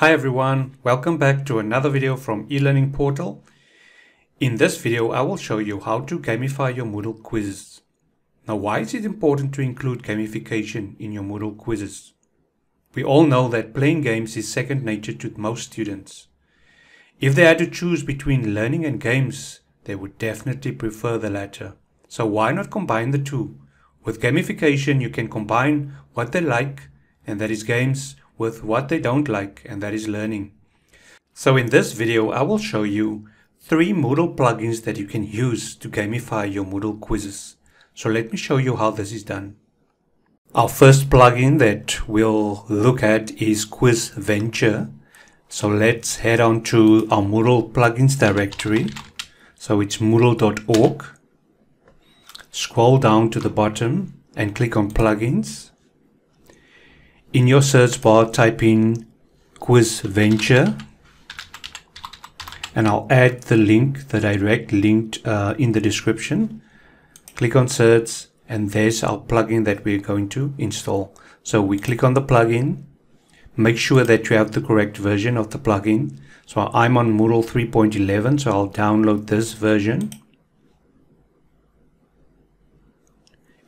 Hi everyone, welcome back to another video from eLearning Portal. In this video, I will show you how to gamify your Moodle quizzes. Now, why is it important to include gamification in your Moodle quizzes? We all know that playing games is second nature to most students. If they had to choose between learning and games, they would definitely prefer the latter. So why not combine the two? With gamification, you can combine what they like, and that is games, with what they don't like, and that is learning. So in this video, I will show you three Moodle plugins that you can use to gamify your Moodle quizzes. So let me show you how this is done. Our first plugin that we'll look at is Quizventure. So let's head on to our Moodle plugins directory. So it's moodle.org. Scroll down to the bottom and click on plugins. In your search bar, type in Quizventure and I'll add the link, the direct link uh, in the description. Click on search and there's our plugin that we're going to install. So we click on the plugin, make sure that you have the correct version of the plugin. So I'm on Moodle 3.11, so I'll download this version.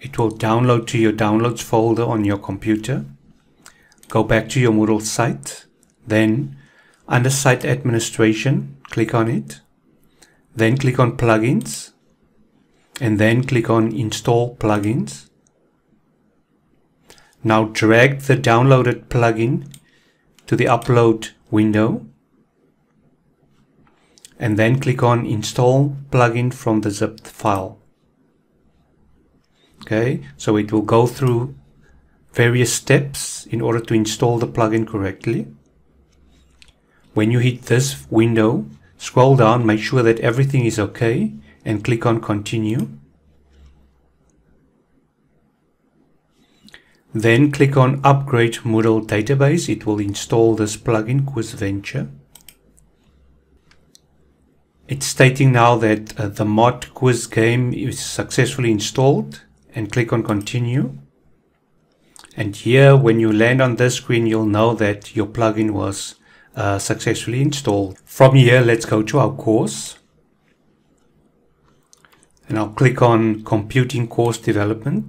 It will download to your downloads folder on your computer. Go back to your Moodle site, then under site administration, click on it, then click on plugins, and then click on install plugins. Now drag the downloaded plugin to the upload window and then click on install plugin from the zipped file. Okay, so it will go through various steps in order to install the plugin correctly. When you hit this window, scroll down, make sure that everything is okay and click on continue. Then click on upgrade Moodle database. It will install this plugin Quizventure. It's stating now that uh, the mod quiz game is successfully installed and click on continue. And here when you land on this screen, you'll know that your plugin was uh, successfully installed. From here, let's go to our course. And I'll click on Computing Course Development.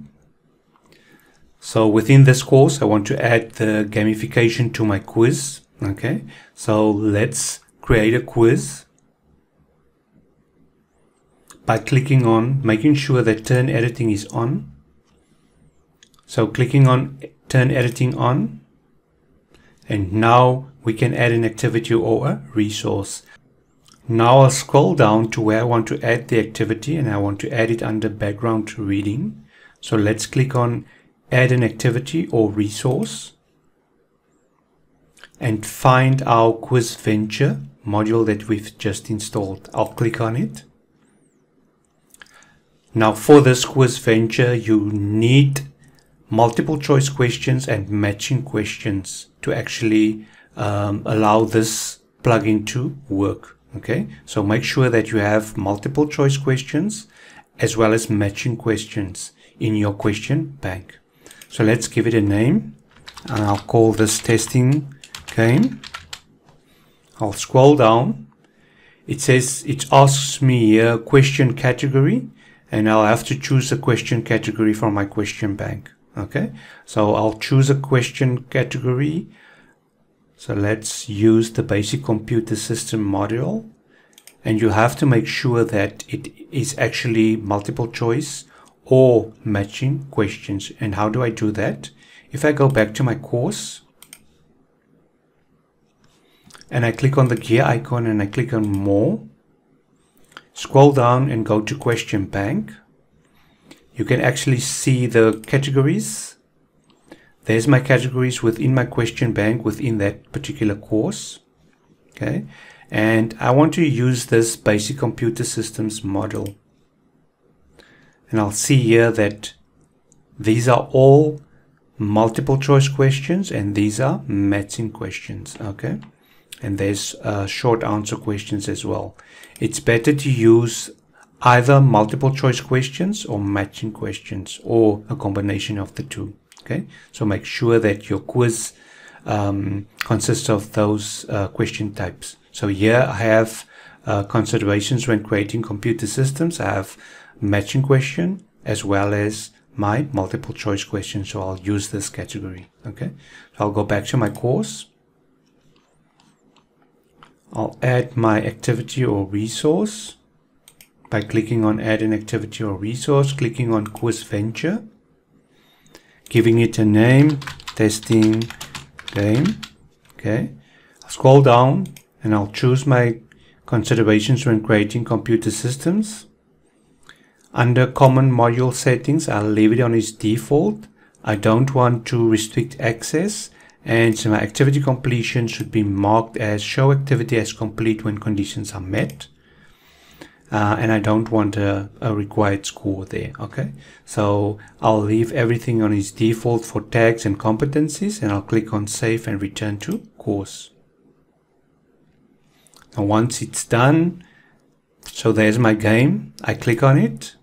So within this course, I want to add the gamification to my quiz. Okay, so let's create a quiz by clicking on making sure that turn editing is on. So clicking on turn editing on and now we can add an activity or a resource. Now I'll scroll down to where I want to add the activity and I want to add it under background reading. So let's click on add an activity or resource and find our Quizventure module that we've just installed. I'll click on it. Now for this Quizventure, you need multiple choice questions and matching questions to actually um, allow this plugin to work. Okay, so make sure that you have multiple choice questions as well as matching questions in your question bank. So let's give it a name and I'll call this testing game. I'll scroll down. It says, it asks me a question category and I'll have to choose a question category from my question bank. Okay, so I'll choose a question category so let's use the basic computer system module and you have to make sure that it is actually multiple choice or matching questions. And how do I do that? If I go back to my course and I click on the gear icon and I click on more, scroll down and go to question bank, you can actually see the categories there's my categories within my question bank within that particular course. Okay. And I want to use this basic computer systems model. And I'll see here that these are all multiple choice questions and these are matching questions. Okay. And there's uh, short answer questions as well. It's better to use either multiple choice questions or matching questions or a combination of the two okay so make sure that your quiz um, consists of those uh, question types. So here I have uh, considerations when creating computer systems. I have matching question as well as my multiple choice question. So I'll use this category. Okay. So I'll go back to my course. I'll add my activity or resource by clicking on add an activity or resource, clicking on Quizventure, giving it a name, testing game. Okay. I'll scroll down and I'll choose my considerations when creating computer systems. Under common module settings, I'll leave it on its default. I don't want to restrict access and so my activity completion should be marked as show activity as complete when conditions are met. Uh, and I don't want a, a, required score there okay? So I'll leave everything on its default for tags and competencies and I'll click on save and return to course. Now once it's done so there's my game. I click on it.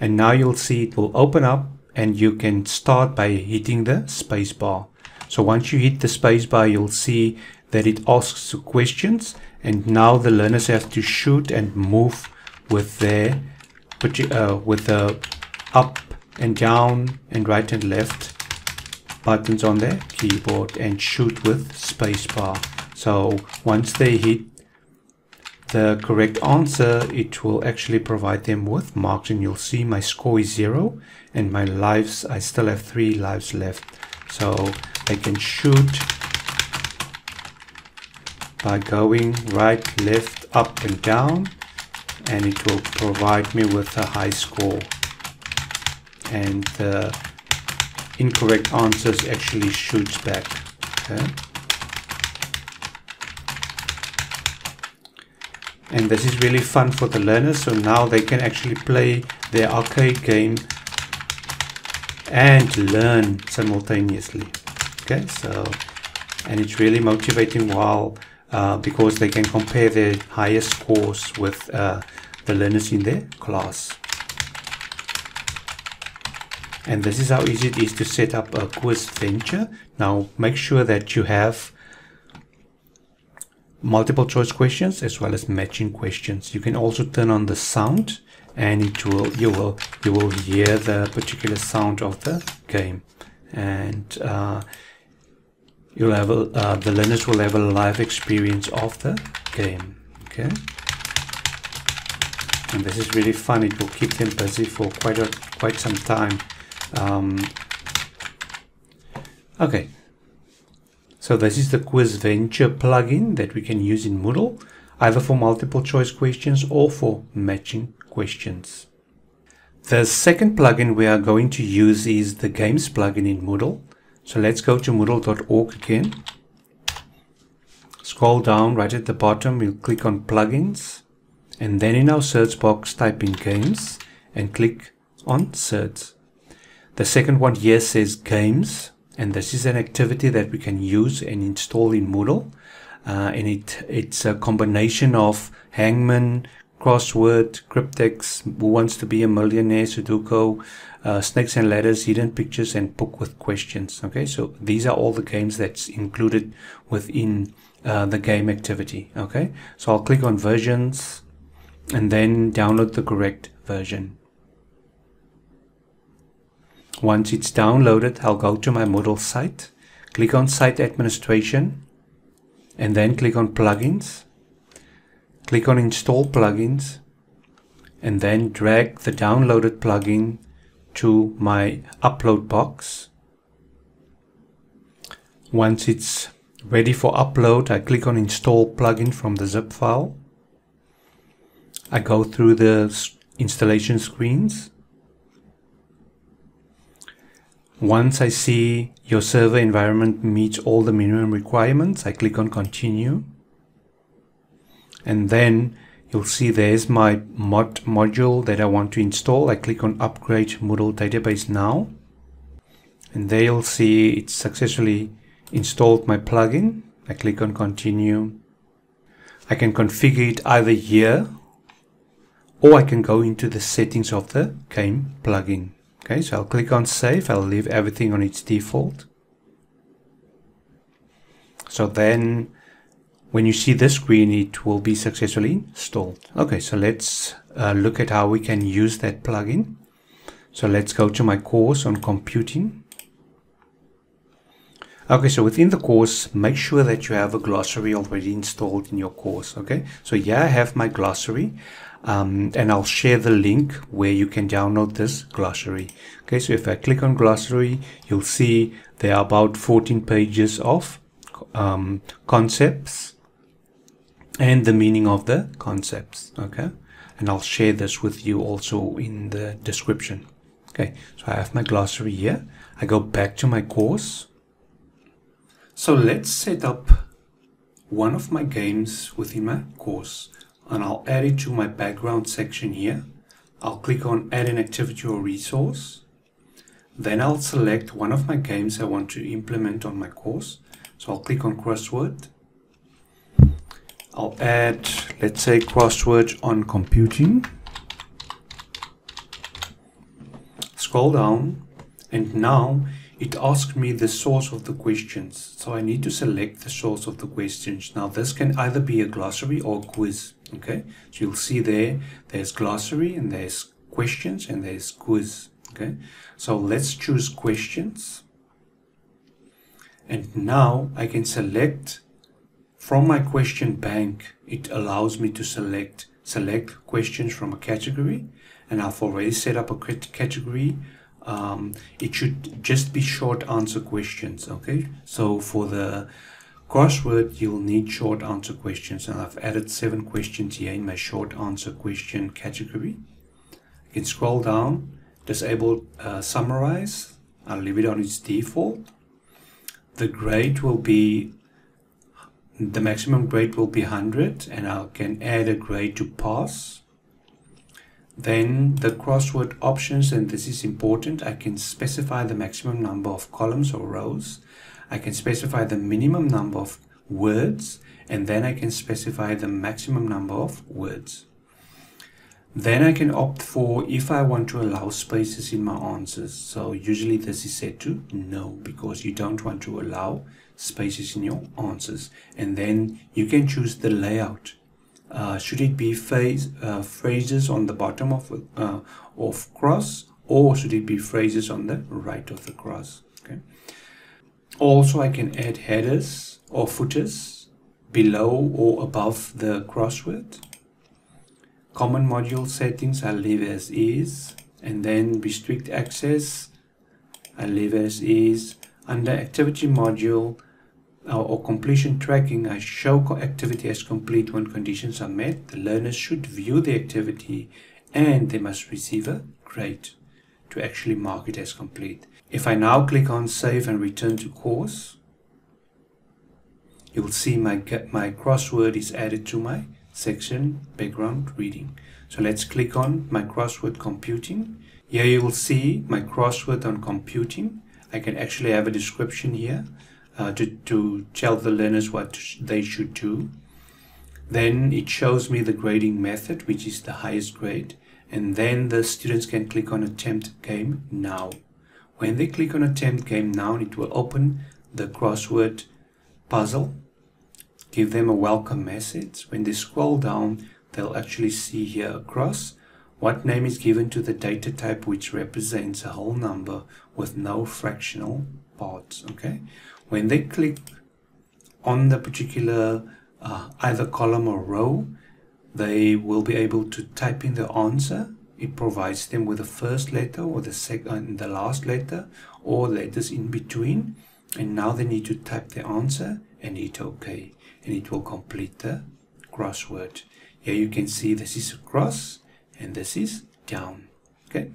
And now you'll see it will open up and you can start by hitting the spacebar. So once you hit the spacebar, you'll see that it asks questions and now the learners have to shoot and move with their uh, with the up and down and right and left buttons on their keyboard and shoot with spacebar. So once they hit the correct answer, it will actually provide them with marks and you'll see my score is zero and my lives, I still have three lives left. So I can shoot by going right, left, up and down and it will provide me with a high score. And the incorrect answers actually shoots back. Okay. and this is really fun for the learners so now they can actually play their arcade game and learn simultaneously okay so and it's really motivating while uh, because they can compare their highest scores with uh, the learners in their class. And this is how easy it is to set up a Quizventure. Now make sure that you have multiple choice questions as well as matching questions. You can also turn on the sound and it will you will you will hear the particular sound of the game. And uh, you'll have a, uh, the learners will have a live experience of the game okay and this is really fun it will keep them busy for quite a quite some time um, okay so this is the Quizventure plugin that we can use in Moodle, either for multiple choice questions or for matching questions. The second plugin we are going to use is the Games plugin in Moodle. So let's go to moodle.org again. Scroll down right at the bottom, we'll click on Plugins. And then in our search box, type in Games and click on Search. The second one here says Games and this is an activity that we can use and install in Moodle uh, and it it's a combination of Hangman, Crossword, Cryptex, Who Wants to Be a Millionaire, Sudoku, uh, Snakes and Ladders, Hidden Pictures and Book with Questions. Okay, so these are all the games that's included within uh, the game activity. Okay, so I'll click on versions and then download the correct version. Once it's downloaded, I'll go to my Moodle site, click on Site Administration, and then click on Plugins. Click on Install Plugins, and then drag the downloaded plugin to my upload box. Once it's ready for upload, I click on Install Plugin from the zip file. I go through the installation screens Once I see your server environment meets all the minimum requirements, I click on continue. And then you'll see there's my mod module that I want to install. I click on upgrade Moodle database now. And there you'll see it's successfully installed my plugin. I click on continue. I can configure it either here or I can go into the settings of the game plugin. Okay, so I'll click on save. I'll leave everything on its default. So then when you see this screen, it will be successfully installed. Okay, so let's uh, look at how we can use that plugin. So let's go to my course on computing. Okay, so within the course, make sure that you have a glossary already installed in your course. Okay, so here I have my glossary um, and I'll share the link where you can download this glossary. Okay, so if I click on glossary, you'll see there are about 14 pages of um, concepts and the meaning of the concepts. Okay, and I'll share this with you also in the description. Okay, so I have my glossary here. I go back to my course so let's set up one of my games within my course and I'll add it to my background section here. I'll click on add an activity or resource. Then I'll select one of my games I want to implement on my course. So I'll click on crossword. I'll add, let's say crossword on computing. Scroll down and now it asks me the source of the questions. So I need to select the source of the questions. Now this can either be a glossary or a quiz. Okay, so you'll see there, there's glossary and there's questions and there's quiz. Okay, so let's choose questions. And now I can select from my question bank, it allows me to select select questions from a category and I've already set up a category. Um, it should just be short answer questions okay? So for the crossword you'll need short answer questions and I've added seven questions here in my short answer question category. You can scroll down disable uh, summarize. I'll leave it on its default. The grade will be the maximum grade will be 100 and I can add a grade to pass then the crossword options, and this is important, I can specify the maximum number of columns or rows. I can specify the minimum number of words, and then I can specify the maximum number of words. Then I can opt for if I want to allow spaces in my answers. So usually this is set to no because you don't want to allow spaces in your answers. And then you can choose the layout uh, should it be phase, uh, phrases on the bottom of, uh, of cross or should it be phrases on the right of the cross? Okay. Also, I can add headers or footers below or above the crossword. Common module settings I leave as is and then restrict access I leave as is. Under activity module uh, or completion tracking, I show activity as complete when conditions are met. The learners should view the activity and they must receive a grade to actually mark it as complete. If I now click on save and return to course, you'll see my, my crossword is added to my section background reading. So let's click on my crossword computing. Here you will see my crossword on computing. I can actually have a description here uh, to, to tell the learners what they should do. Then it shows me the grading method, which is the highest grade. And then the students can click on attempt game now. When they click on attempt game now, it will open the crossword puzzle, give them a welcome message. When they scroll down, they'll actually see here across what name is given to the data type which represents a whole number with no fractional parts. Okay. When they click on the particular uh, either column or row, they will be able to type in the answer. It provides them with the first letter or the second, the last letter or letters in between. And now they need to type the answer and hit OK. And it will complete the crossword. Here you can see this is across and this is down. Okay.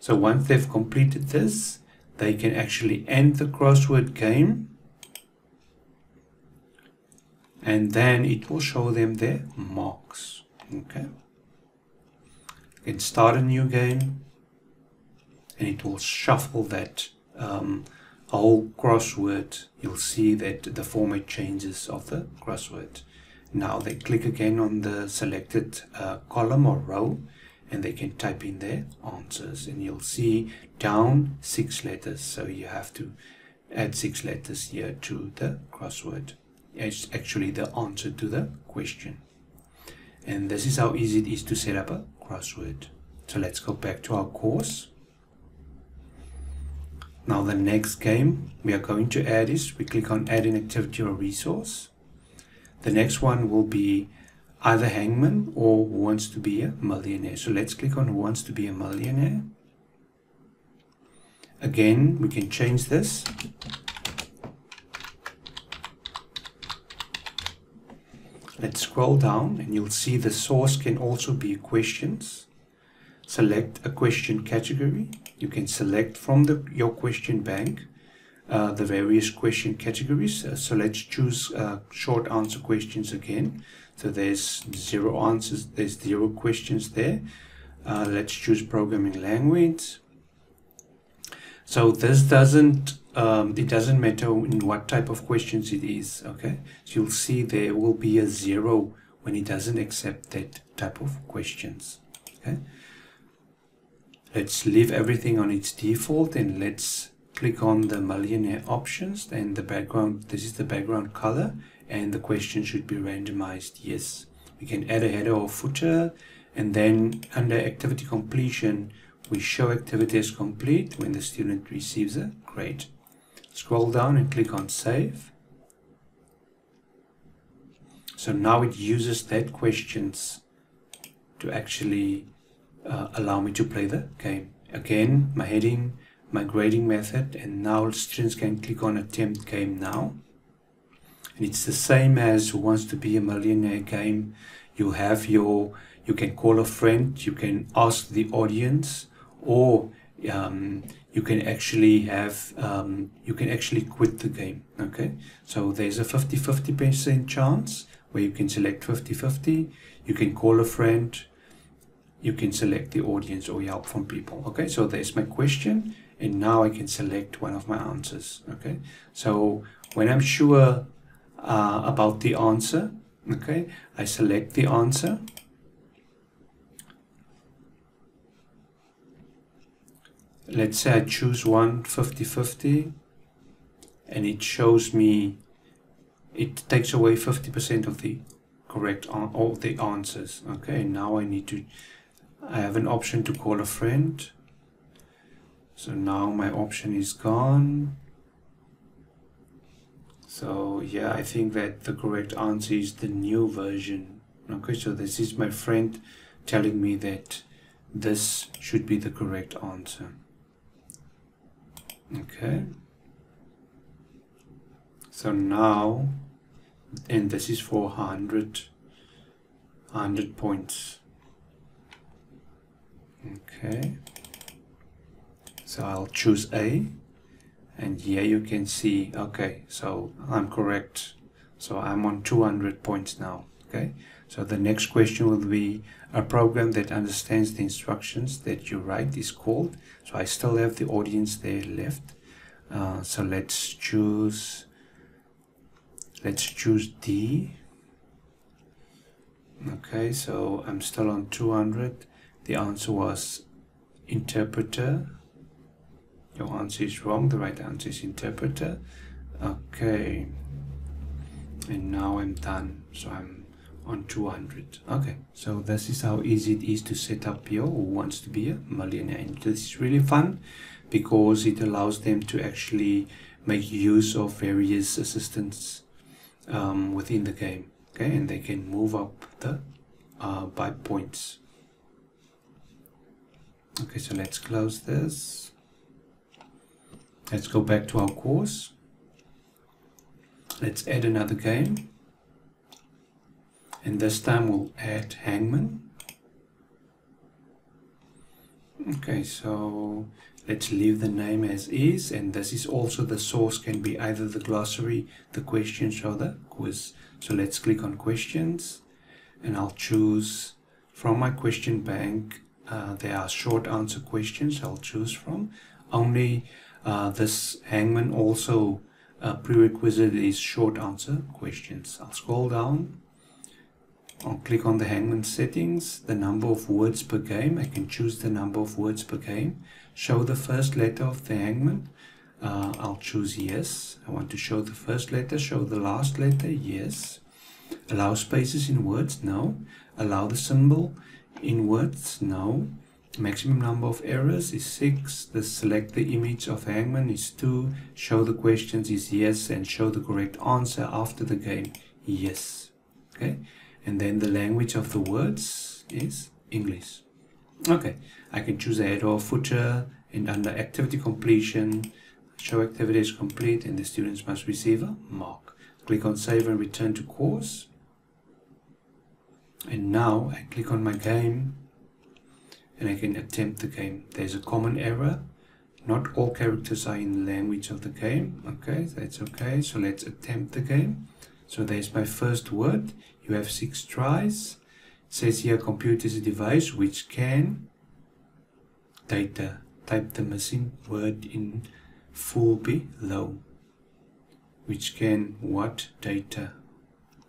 So once they've completed this, they can actually end the crossword game and then it will show them their marks okay you can start a new game and it will shuffle that um, whole crossword you'll see that the format changes of the crossword now they click again on the selected uh, column or row and they can type in their answers and you'll see down six letters. So you have to add six letters here to the crossword. It's actually the answer to the question. And this is how easy it is to set up a crossword. So let's go back to our course. Now the next game we are going to add is we click on add an activity or resource. The next one will be either hangman or wants to be a millionaire. So let's click on wants to be a millionaire. Again we can change this. Let's scroll down and you'll see the source can also be questions. Select a question category. You can select from the your question bank uh, the various question categories uh, so let's choose uh, short answer questions again so there's zero answers, there's zero questions there. Let's choose programming language. So this doesn't, um, it doesn't matter in what type of questions it is, okay? So you'll see there will be a zero when it doesn't accept that type of questions, okay? Let's leave everything on its default and let's click on the millionaire options and the background, this is the background color and the question should be randomized yes. We can add a header or footer and then under activity completion we show activity as complete when the student receives a grade scroll down and click on save. So now it uses that questions to actually uh, allow me to play the game. Again my heading my grading method and now students can click on attempt game now. And it's the same as who wants to be a millionaire game. You have your you can call a friend you can ask the audience or um, you can actually have um, you can actually quit the game okay? So there's a 50 50 percent chance where you can select 50 50 you can call a friend. You can select the audience or help from people okay? So there's my question and now I can select one of my answers okay so when I'm sure uh, about the answer. Okay, I select the answer. Let's say I choose one 50-50 and it shows me, it takes away 50% of the correct, all the answers. Okay, now I need to, I have an option to call a friend. So now my option is gone. So yeah, I think that the correct answer is the new version. Okay, so this is my friend telling me that this should be the correct answer. Okay. So now, and this is for 100, 100 points. Okay. So I'll choose A and here you can see okay so I'm correct. So I'm on 200 points now okay? So the next question will be a program that understands the instructions that you write is called so I still have the audience there left. Uh, so let's choose let's choose D. Okay so I'm still on 200 the answer was interpreter your answer is wrong. The right answer is interpreter. Okay. And now I'm done. So I'm on 200. Okay. So this is how easy it is to set up your who wants to be a millionaire. And this is really fun because it allows them to actually make use of various assistants um, within the game. Okay. And they can move up the uh, by points. Okay, so let's close this. Let's go back to our course. Let's add another game. And this time we'll add Hangman. Okay, so let's leave the name as is. And this is also the source can be either the glossary, the questions or the quiz. So let's click on questions and I'll choose from my question bank. Uh, there are short answer questions I'll choose from. Only uh, this hangman also uh, prerequisite is short answer questions. I'll scroll down I'll click on the hangman settings, the number of words per game. I can choose the number of words per game. Show the first letter of the hangman. Uh, I'll choose yes. I want to show the first letter. Show the last letter. Yes. Allow spaces in words. No. Allow the symbol in words. No. Maximum number of errors is 6. The select the image of hangman is 2. Show the questions is yes. And show the correct answer after the game. Yes. Okay and then the language of the words is English. Okay, I can choose a header or footer and under activity completion, show activity is complete and the students must receive a mark. Click on save and return to course. And now I click on my game and I can attempt the game. There's a common error. Not all characters are in the language of the game. Okay, that's okay. So let's attempt the game. So there's my first word. You have six tries. It says here computer is a device which can data. Type the missing word in full below. Which can what data.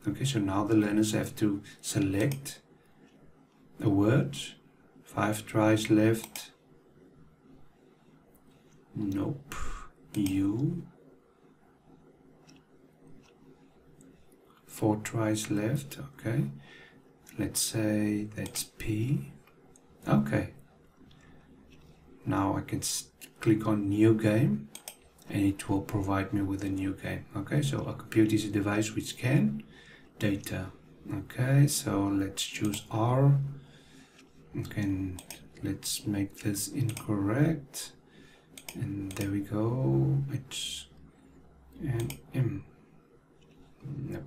Okay, so now the learners have to select a word. Five tries left. Nope. You. Four tries left okay. Let's say that's P. Okay. Now I can click on new game and it will provide me with a new game okay. So a computer is a device which can data okay. So let's choose R okay let's make this incorrect. And there we go it's and M. Nope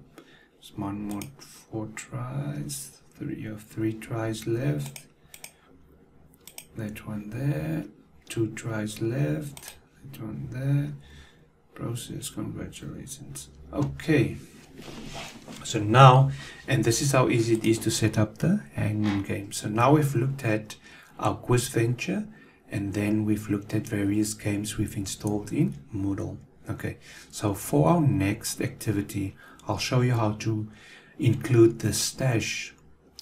one more four tries three you have three tries left. That one there two tries left that one there. Process congratulations. Okay so now and this is how easy it is to set up the hangman game so now we've looked at our Quizventure and then we've looked at various games we've installed in Moodle okay so for our next activity I'll show you how to include the stash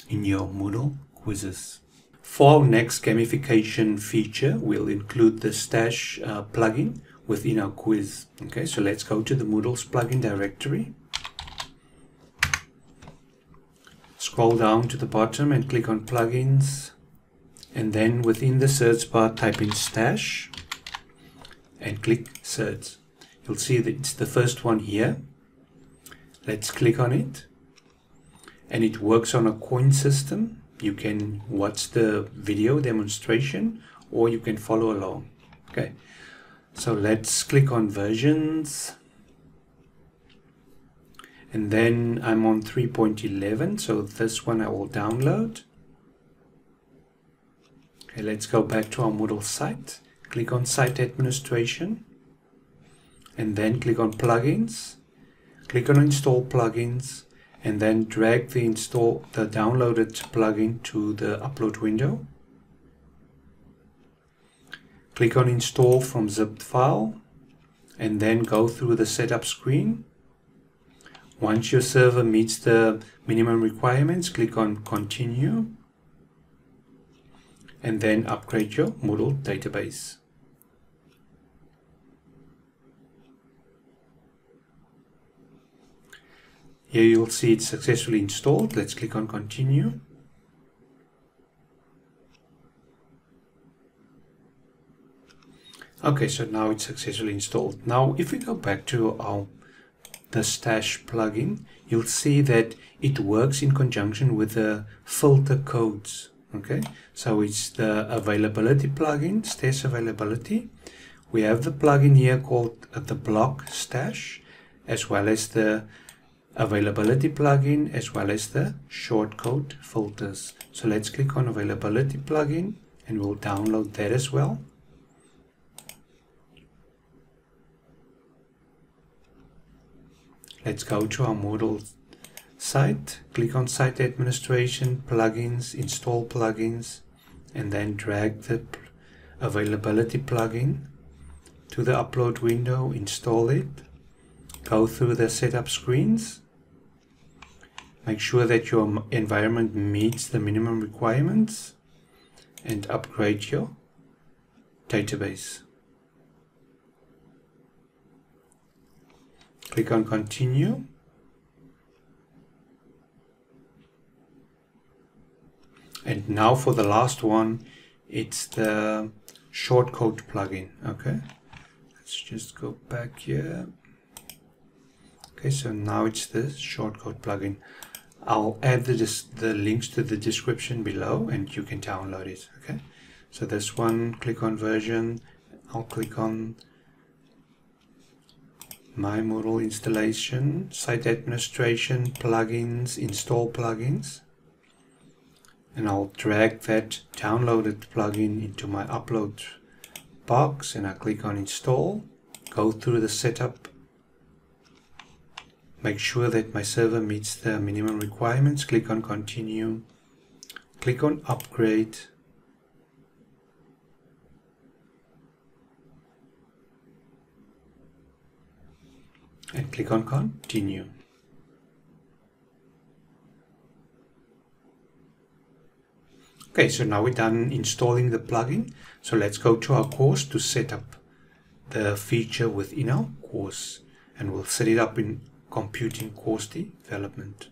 in your Moodle quizzes. For our next gamification feature, we'll include the stash uh, plugin within our quiz. Okay, so let's go to the Moodle's plugin directory. Scroll down to the bottom and click on plugins. And then within the search bar, type in stash and click search. You'll see that it's the first one here. Let's click on it. And it works on a coin system. You can watch the video demonstration or you can follow along. Okay, so let's click on versions. And then I'm on 3.11, so this one I will download. Okay, let's go back to our Moodle site. Click on Site Administration. And then click on Plugins click on install plugins and then drag the install the downloaded plugin to the upload window click on install from zipped file and then go through the setup screen once your server meets the minimum requirements click on continue and then upgrade your Moodle database Here you'll see it's successfully installed. Let's click on continue. Okay, so now it's successfully installed. Now, if we go back to our the Stash plugin, you'll see that it works in conjunction with the filter codes. Okay, so it's the availability plugin, Stash availability. We have the plugin here called the block Stash, as well as the availability plugin as well as the shortcode filters. So let's click on availability plugin and we'll download that as well. Let's go to our Moodle site, click on site administration, plugins, install plugins, and then drag the availability plugin to the upload window, install it, go through the setup screens, make sure that your environment meets the minimum requirements and upgrade your database. Click on continue. And now for the last one, it's the shortcode plugin. Okay, let's just go back here. Okay, so now it's the shortcode plugin. I'll add the, the links to the description below and you can download it. Okay, so this one, click on version. I'll click on my Moodle installation, site administration, plugins, install plugins. And I'll drag that downloaded plugin into my upload box and I click on install go through the setup make sure that my server meets the minimum requirements click on continue click on upgrade and click on continue Okay, so now we're done installing the plugin. So let's go to our course to set up the feature within our course and we'll set it up in computing course development.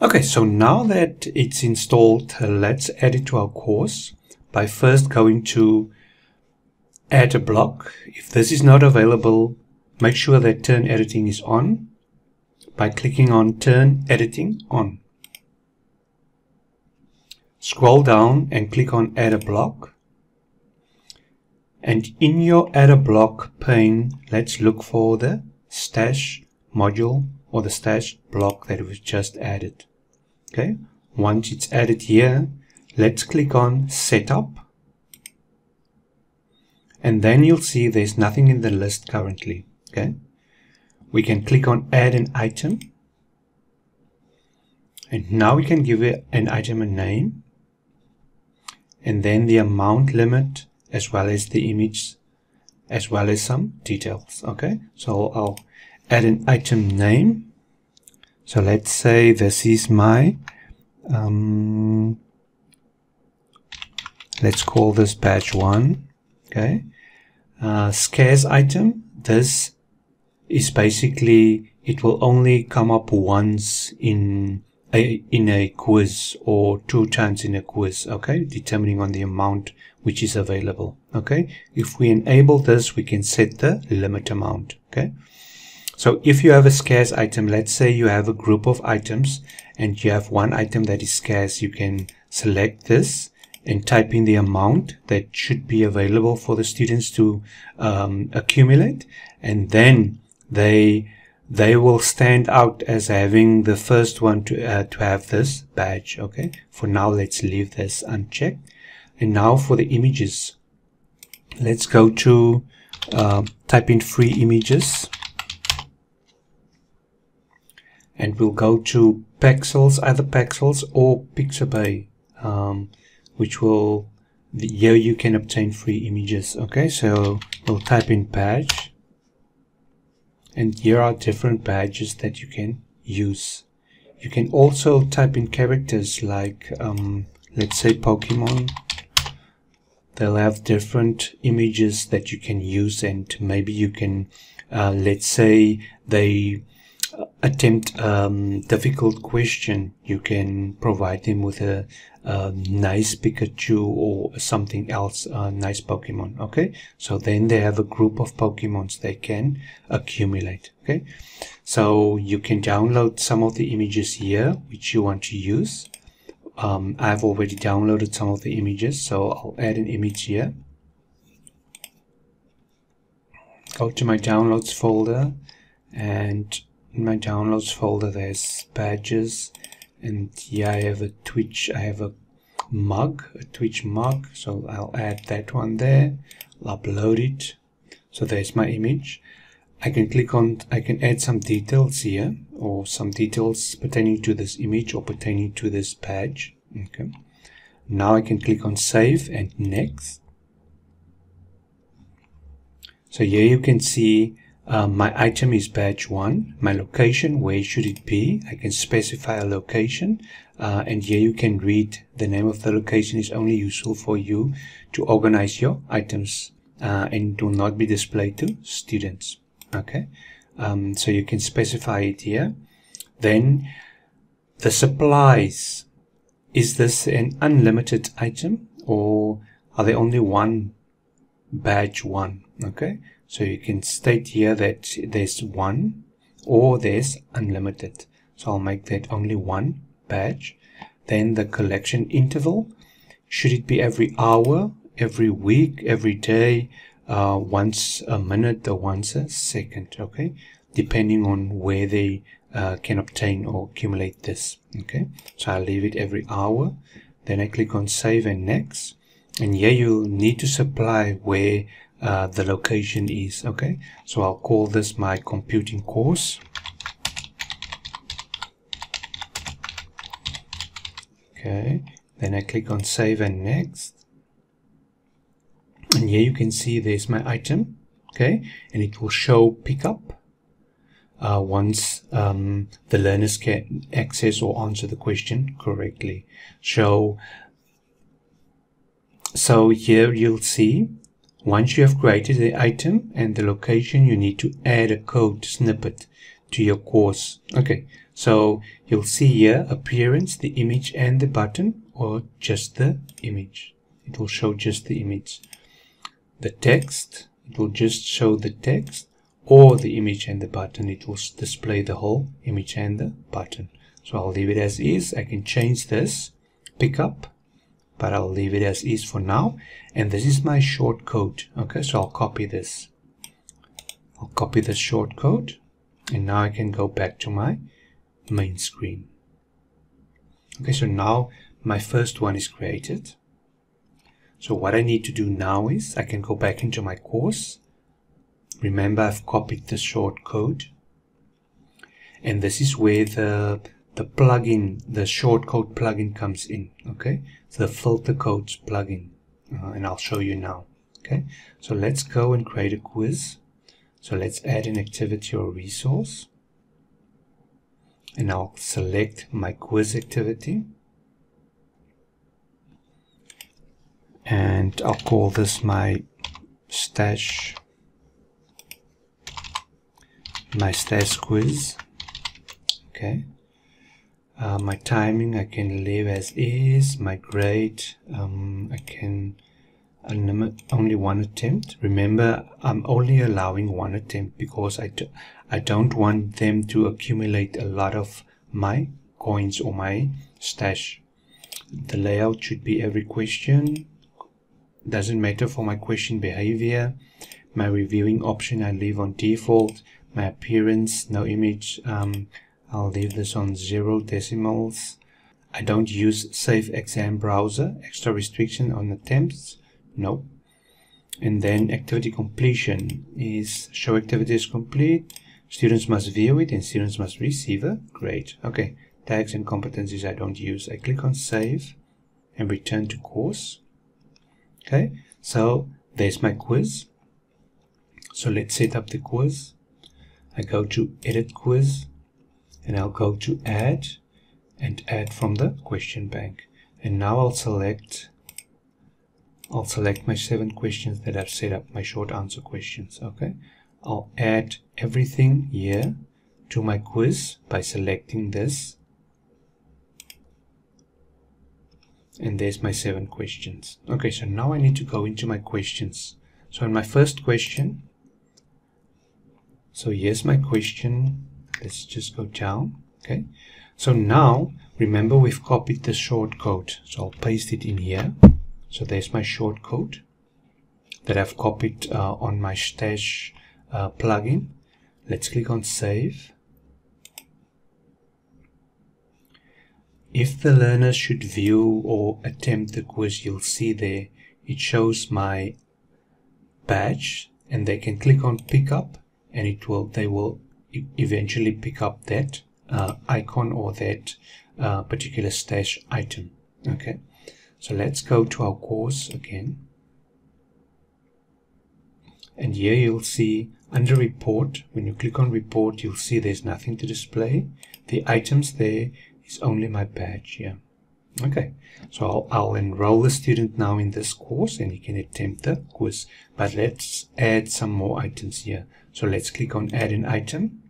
Okay, so now that it's installed, uh, let's add it to our course by first going to add a block. If this is not available, make sure that turn editing is on by clicking on turn editing on. Scroll down and click on add a block. And in your add a block pane, let's look for the stash module or the stash block that was just added. Okay. Once it's added here, let's click on setup. And then you'll see there's nothing in the list currently. Okay. We can click on add an item. And now we can give it an item a name. And then the amount limit as well as the image as well as some details. Okay. So I'll add an item name so let's say this is my um, let's call this badge one okay uh, scarce item, this is basically, it will only come up once in a, in a quiz or two times in a quiz, okay, determining on the amount which is available, okay. If we enable this, we can set the limit amount, okay. So if you have a scarce item, let's say you have a group of items and you have one item that is scarce, you can select this and type in the amount that should be available for the students to um, accumulate. And then they they will stand out as having the first one to uh, to have this badge okay? For now let's leave this unchecked. And now for the images. Let's go to uh, type in free images and we'll go to pexels either pexels or pixabay um, which will here you can obtain free images okay? So we'll type in badge. And here are different badges that you can use. You can also type in characters like um, let's say Pokemon. They'll have different images that you can use and maybe you can uh, let's say they attempt um, difficult question, you can provide them with a, a, nice Pikachu or something else, a nice Pokemon. Okay, so then they have a group of Pokemons they can accumulate. Okay, so you can download some of the images here which you want to use. Um, I've already downloaded some of the images, so I'll add an image here. Go to my downloads folder and in my downloads folder there's badges and yeah I have a Twitch I have a mug a Twitch mug so I'll add that one there. I'll upload it. So there's my image. I can click on I can add some details here or some details pertaining to this image or pertaining to this badge. Okay. Now I can click on save and next. So here you can see um, my item is badge 1. My location, where should it be? I can specify a location. Uh, and here you can read the name of the location is only useful for you to organize your items uh, and will not be displayed to students. Okay, um, so you can specify it here. Then the supplies. Is this an unlimited item or are there only one badge one? Okay, so you can state here that there's one or there's unlimited. So I'll make that only one badge. Then the collection interval. Should it be every hour, every week, every day, uh, once a minute or once a second? Okay, depending on where they uh, can obtain or accumulate this. Okay, so I'll leave it every hour. Then I click on save and next. And here you'll need to supply where uh, the location is okay so I'll call this my computing course. Okay then I click on save and next. And here you can see there's my item okay and it will show pickup uh, once um, the learners can access or answer the question correctly. So so here you'll see once you have created the item and the location, you need to add a code snippet to your course. Okay, so you'll see here appearance, the image and the button or just the image. It will show just the image. The text, it will just show the text or the image and the button. It will display the whole image and the button. So I'll leave it as is. I can change this, pick up but I'll leave it as is for now. And this is my short code. Okay, so I'll copy this. I'll copy this short code. And now I can go back to my main screen. Okay, so now my first one is created. So what I need to do now is I can go back into my course. Remember I've copied the short code. And this is where the the plugin, the shortcode plugin comes in. Okay, the filter codes plugin, uh, and I'll show you now. Okay, so let's go and create a quiz. So let's add an activity or resource, and I'll select my quiz activity, and I'll call this my stash my stash quiz okay uh, my timing I can leave as is. My grade um, I can only one attempt. Remember I'm only allowing one attempt because I, do, I don't want them to accumulate a lot of my coins or my stash. The layout should be every question. Doesn't matter for my question behavior. My reviewing option I leave on default. My appearance no image um, I'll leave this on zero decimals. I don't use Safe Exam Browser. Extra restriction on attempts. No. And then activity completion is show activity is complete. Students must view it and students must receive a grade. Okay. Tags and competencies I don't use. I click on save and return to course. Okay. So there's my quiz. So let's set up the quiz. I go to edit quiz and I'll go to add and add from the question bank. And now I'll select I'll select my seven questions that I've set up my short answer questions okay? I'll add everything here to my quiz by selecting this. And there's my seven questions. Okay so now I need to go into my questions. So in my first question so here's my question let's just go down okay? So now remember we've copied the short code. So I'll paste it in here. So there's my short code that I've copied uh, on my stash uh, plugin. Let's click on save. If the learner should view or attempt the quiz you'll see there it shows my badge and they can click on pick up and it will they will eventually pick up that uh, icon or that uh, particular stash item okay So let's go to our course again. And here you'll see under report, when you click on report, you'll see there's nothing to display. The items there is only my badge here. Okay, so I'll, I'll enroll the student now in this course and he can attempt the quiz. But let's add some more items here. So let's click on add an item.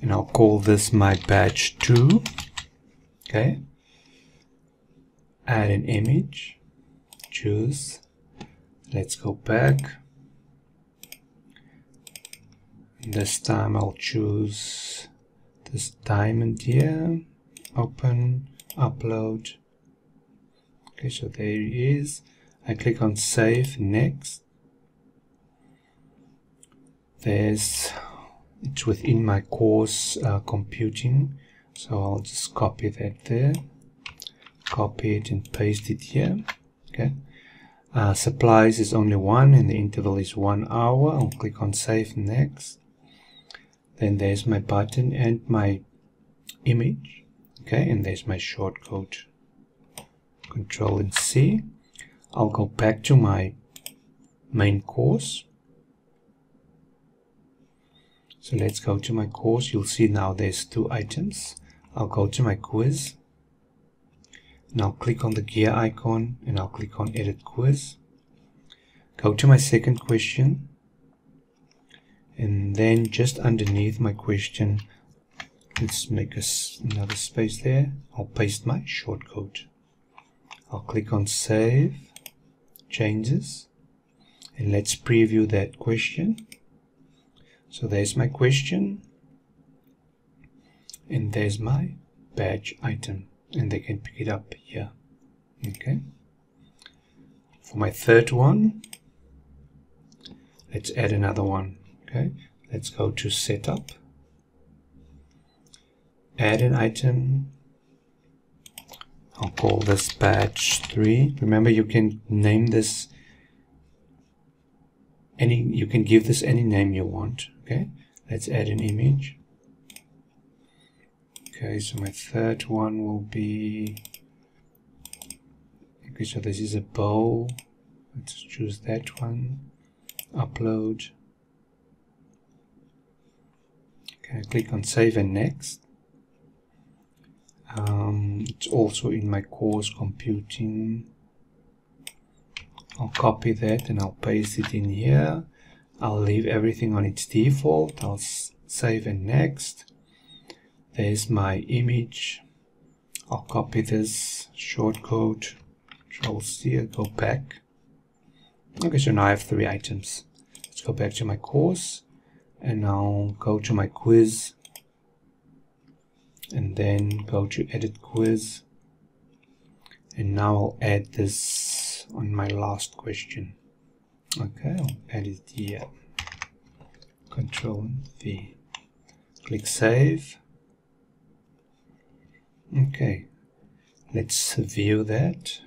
And I'll call this my batch 2. Okay. Add an image. Choose. Let's go back. This time I'll choose this diamond here. Open upload okay so there it is I click on save next there's it's within my course uh, computing. So I'll just copy that there. Copy it and paste it here. Okay. Uh, supplies is only one and the interval is one hour. I'll click on save next. Then there's my button and my image. Okay. And there's my shortcode. Control and C. I'll go back to my main course so let's go to my course. You'll see now there's two items. I'll go to my quiz. And I'll click on the gear icon and I'll click on edit quiz. Go to my second question. And then just underneath my question let's make another space there. I'll paste my shortcode. I'll click on save changes and let's preview that question so there's my question and there's my badge item and they can pick it up here. Okay. For my third one let's add another one. Okay. Let's go to setup. Add an item. I'll call this badge 3 remember you can name this any you can give this any name you want okay let's add an image. Okay so my third one will be okay so this is a bow let's choose that one. Upload. Okay click on save and next. Um, it's also in my course computing. I'll copy that and I'll paste it in here I'll leave everything on its default. I'll save and next. There's my image. I'll copy this shortcode. Control C go back. Okay so now I have three items. Let's go back to my course and I'll go to my quiz and then go to edit quiz. And now I'll add this on my last question okay I'll edit it here. Control V. Click save. Okay let's view that.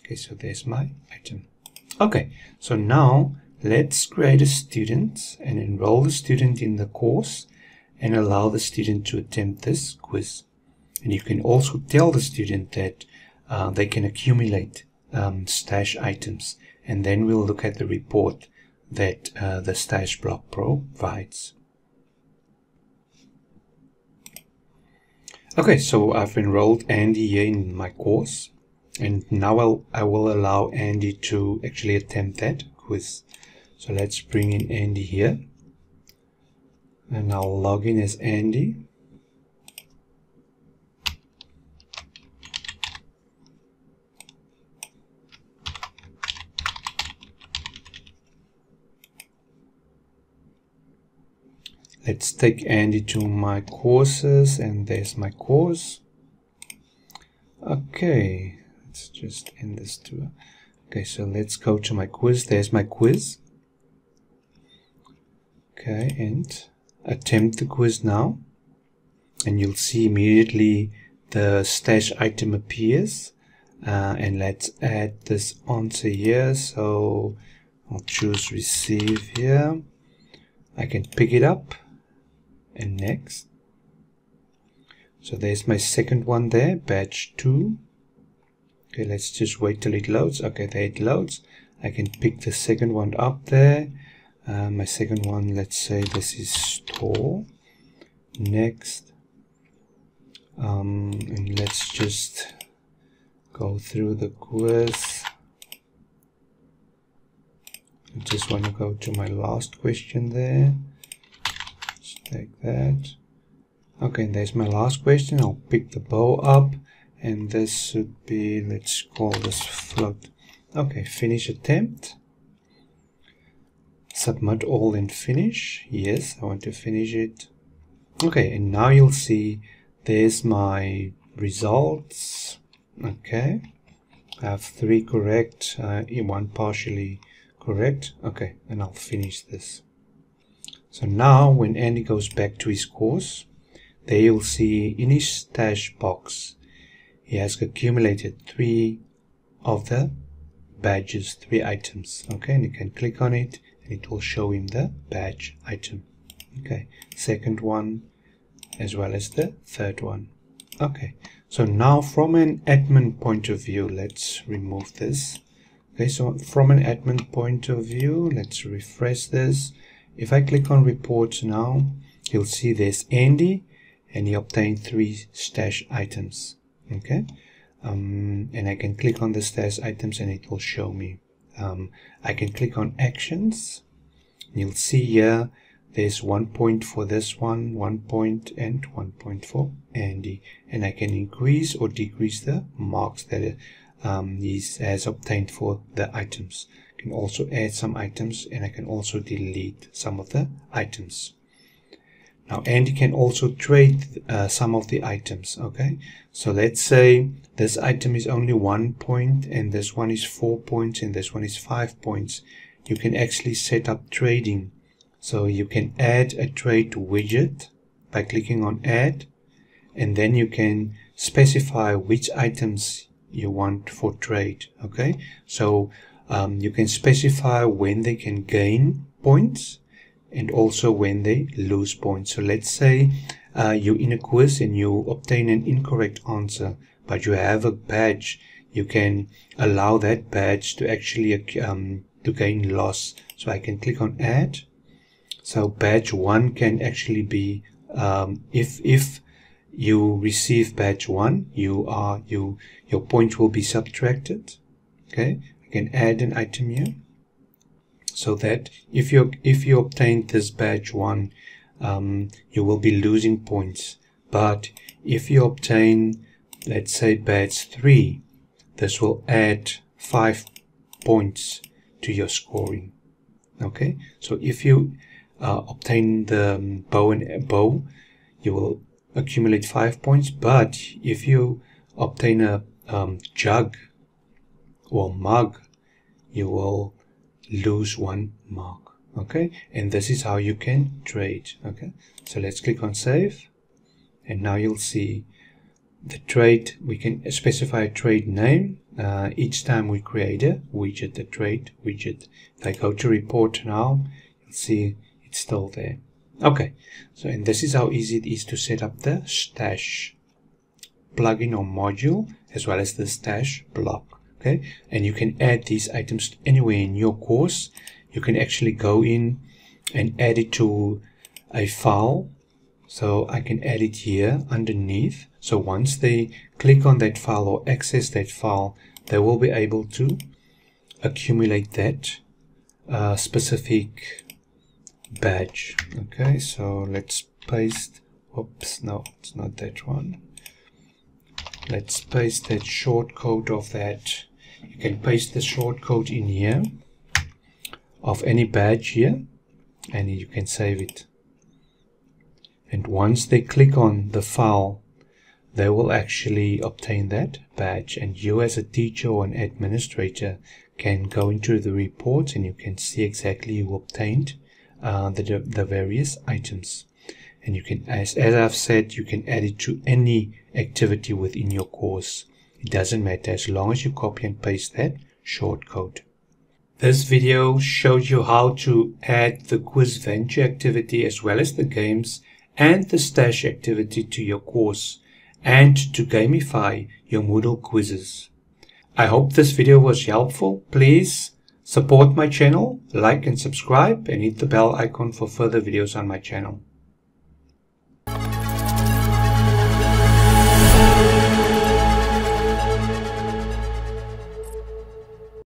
Okay so there's my item. Okay so now let's create a student and enroll the student in the course and allow the student to attempt this quiz. And you can also tell the student that uh, they can accumulate um, stash items and then we'll look at the report that uh, the stash block provides. Okay, so I've enrolled Andy here in my course and now I'll, I will allow Andy to actually attempt that quiz. So let's bring in Andy here and I'll log in as Andy. Let's take Andy to my courses and there's my course. Okay, let's just end this too. Okay, so let's go to my quiz. There's my quiz. Okay, and attempt the quiz now and you'll see immediately the stash item appears uh, and let's add this answer here so I'll choose receive here I can pick it up and next So there's my second one there, batch 2. Okay, let's just wait till it loads. Okay, there it loads. I can pick the second one up there. Uh, my second one, let's say this is store. Next. Um, and let's just go through the quiz. I just want to go to my last question there. Take that. Okay, there's my last question. I'll pick the bow up and this should be, let's call this float. Okay, finish attempt. Submit all and finish. Yes, I want to finish it. Okay, and now you'll see there's my results. Okay, I have three correct, uh, one partially correct. Okay, and I'll finish this. So now when Andy goes back to his course, there you'll see in his stash box, he has accumulated three of the badges, three items. Okay, and you can click on it and it will show him the badge item. Okay, second one as well as the third one. Okay, so now from an admin point of view, let's remove this. Okay, so from an admin point of view, let's refresh this. If I click on reports now, you'll see there's Andy and he obtained three stash items. Okay, um, and I can click on the stash items and it will show me. Um, I can click on actions. You'll see here there's one point for this one, one point and one point for Andy. And I can increase or decrease the marks that um, he has obtained for the items. Can also add some items and I can also delete some of the items. Now Andy can also trade uh, some of the items, okay? So let's say this item is only one point and this one is four points and this one is five points. You can actually set up trading. So you can add a trade widget by clicking on add and then you can specify which items you want for trade okay so um, you can specify when they can gain points and also when they lose points. So let's say uh, you're in a quiz and you obtain an incorrect answer but you have a badge. You can allow that badge to actually um, to gain loss. So I can click on add. So badge one can actually be um, if if you receive badge one, you are you your point will be subtracted. Okay, I can add an item here so that if you if you obtain this badge one, um, you will be losing points. But if you obtain, let's say badge three, this will add five points to your scoring. Okay, so if you uh, obtain the um, bow and bow, you will accumulate five points. But if you obtain a um, jug or mug, you will lose one mark. Okay, and this is how you can trade. Okay, so let's click on save, and now you'll see the trade. We can specify a trade name uh, each time we create a widget, the trade widget. If I go to report now, you'll see it's still there. Okay, so and this is how easy it is to set up the stash plugin or module as well as the stash block. Okay, and you can add these items anywhere in your course. You can actually go in and add it to a file. So I can add it here underneath. So once they click on that file or access that file, they will be able to accumulate that uh, specific badge okay so let's paste oops no it's not that one let's paste that short code of that you can paste the short code in here of any badge here and you can save it and once they click on the file they will actually obtain that badge and you as a teacher or an administrator can go into the report and you can see exactly who obtained uh, the, the various items. And you can, as, as I've said, you can add it to any activity within your course. It doesn't matter as long as you copy and paste that short code. This video showed you how to add the Quizventure activity as well as the games and the stash activity to your course. and to gamify your Moodle quizzes. I hope this video was helpful. Please support my channel, like and subscribe and hit the bell icon for further videos on my channel.